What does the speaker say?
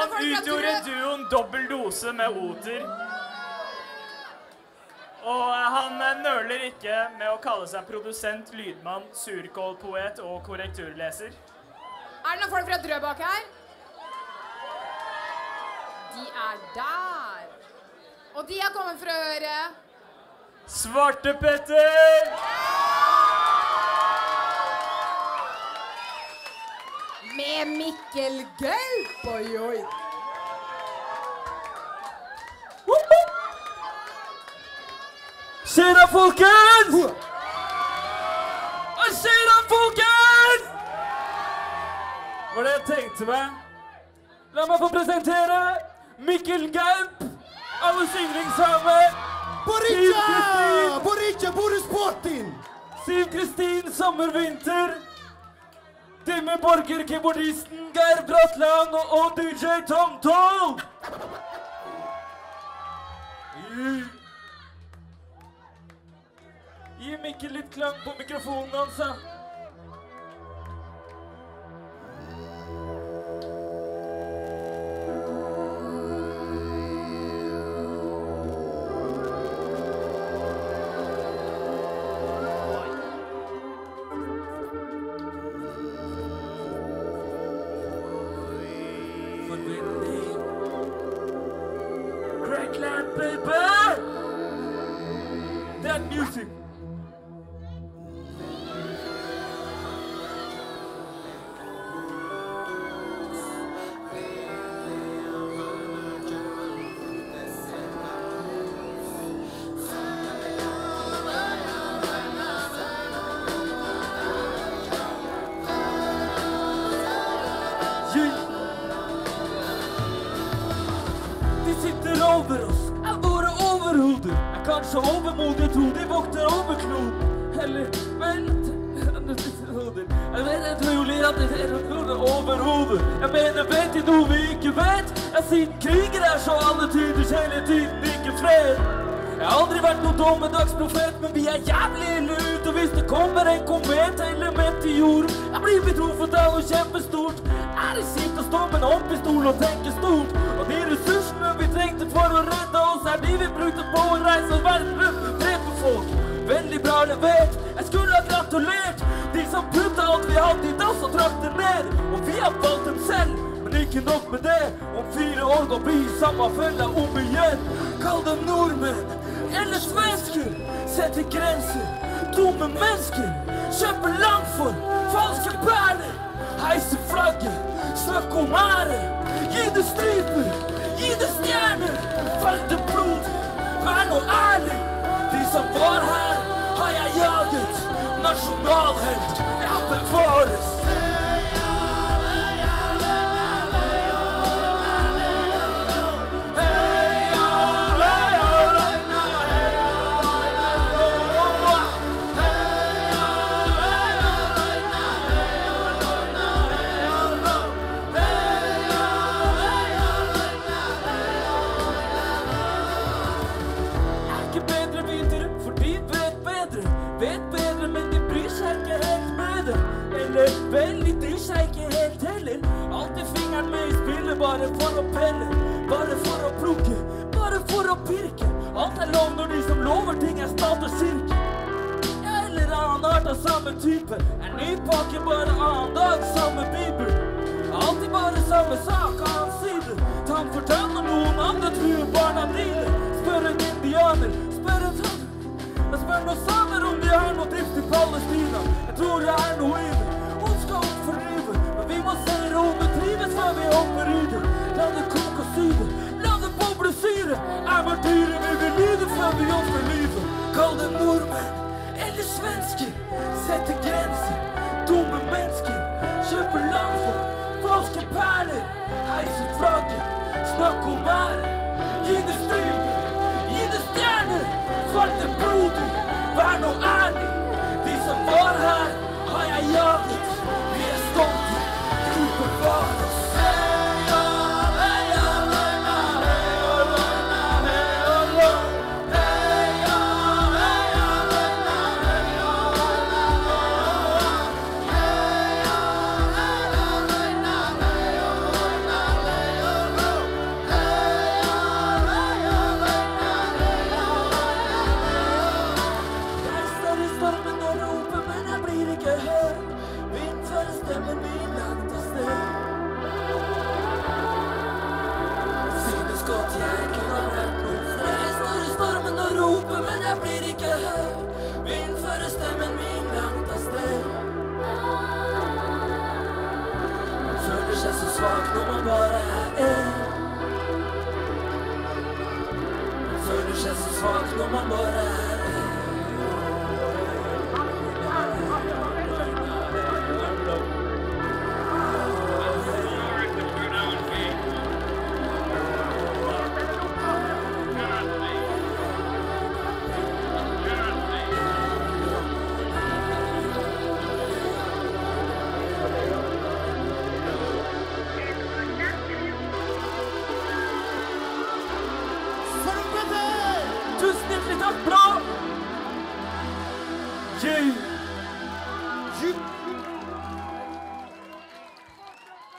Han utgjorde duoen Dobbel dose med Oter. Og eh, han eh, nøler ikke med å kalle seg produsent, lydmann, surkålpoet og korrekturleser. Er det noen folk fra Drøbak her? De er der. Og de har kommet for å høre Svartepetter! Med Mikkel Gaup. Oi, oi. Skjer folkens? Hva skjer folkens? Var det jeg tenkte meg? La meg få presentere Mikkel Gaup, alles yndlingshame. Boriccia! Boriccia, Boris Putin! Siv Kristin Sommervinter. Dimmy Borger, keyboardisten Geir Bratland og, DJ Tom Toll. Gi, Mikkel litt klang på mikrofonen hans, da. Crackland, baby! That music. Over oss, er våre overhoder. Er kanskje overmodige, tror de vokter over kloden. Eller vent Jeg vet det er trolig at det er noe overhoder. Jeg mener, vet de noe vi ikke vet? Ja, siden kriger er så alle tider, hele tiden ikke fred. Jeg har aldri vært noen dommedagsprofet, men vi er jævlig ille ute. Hvis det kommer en komet eller meteor, jeg blir truffet av noe kjempestort. Er det kjipt å stå med en håndpistol og tenke stort? Og de ressursene er de vi brukte på å reise verden rundt, på folk. Veldig bra levert. Jeg skulle ha gratulert de som putta alt vi hadde i dass og trakk det ned. Og vi har valgt dem selv, men ikke nok med det. Om fire år går vi i samme fella om igjen. Kall dem nordmenn eller svensker. Setter grenser. Dumme mennesker. Kjøper land for falske perler. Heiser flagget. Snakk om ære. Gi det striper. Det stjerner. Det blod. Vær nå ærlig. De som var her, har jeg jaget. Nasjonalhelt. Jeg bevares. Bryr seg ikke helt heller. Alltid fingeren med i spillet, bare for å pelle. Bare for å plukke, bare for å pirke. Alt er lov når de som lover ting er stat og kirke. Eller annen art av samme type. En ny pakke, bare annen dag, samme bibel. Alltid bare samme sak, annen side. Tann for tann, når noen andre truer barna dine. Spør en indianer, spør en tann. Jeg spør noen samer om de har noe drift i Palestina. Jeg tror det er noe i det. Hun skal opp for livet, men vi må se rommet trives før vi hopper i det. La det koke og syre, la det boble syre. Er martyrer, vi vil lyde før vi ofrer livet. Kall det nordmenn eller svensker. Sette grenser, dumme mennesker. Kjøper land for falske perler. Heise flagget, snakk om ære. Gi blir ikke hørt. Vind fører stemmen min langt av sted. Man føler seg så svak når man bare er én. Man føler seg så svak når man bare er en.